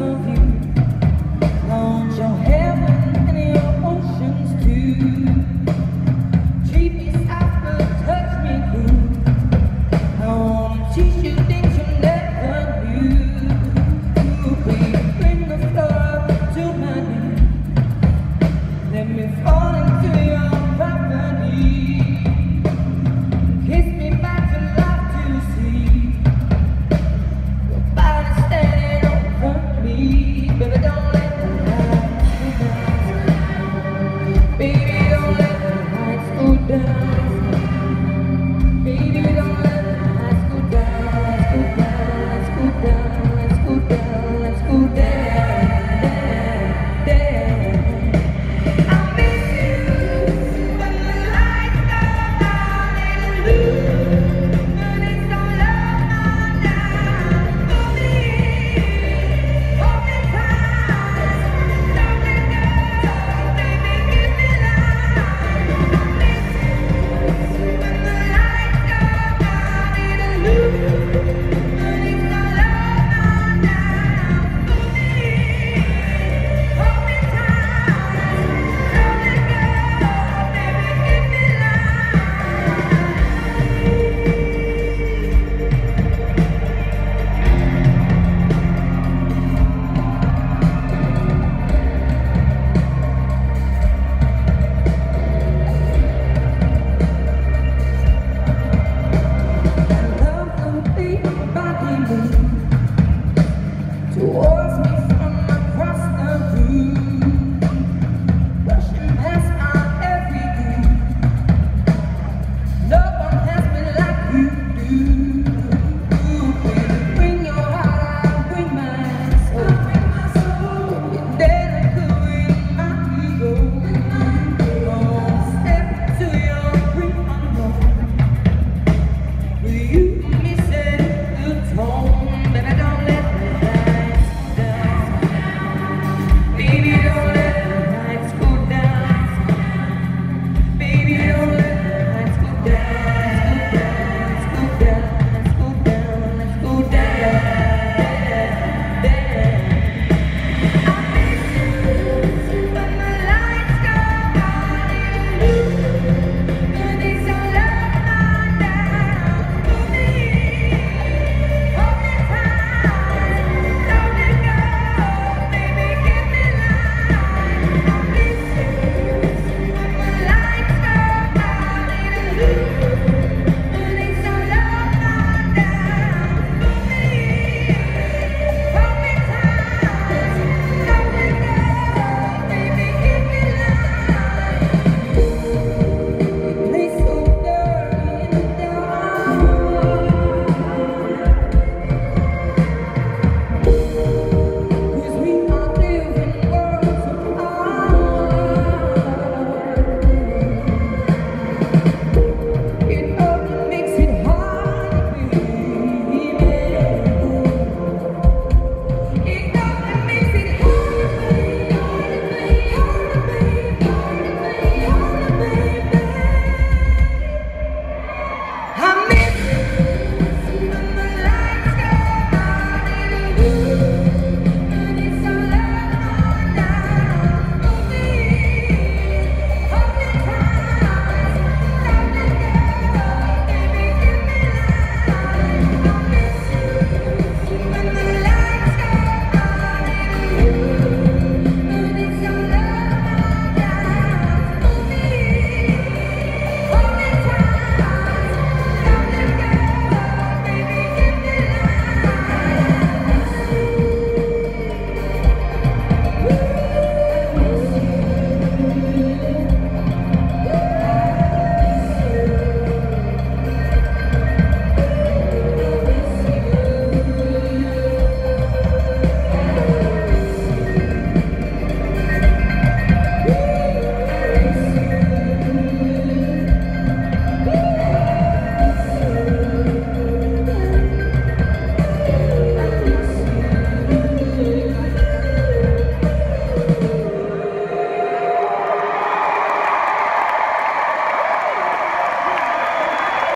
Oh.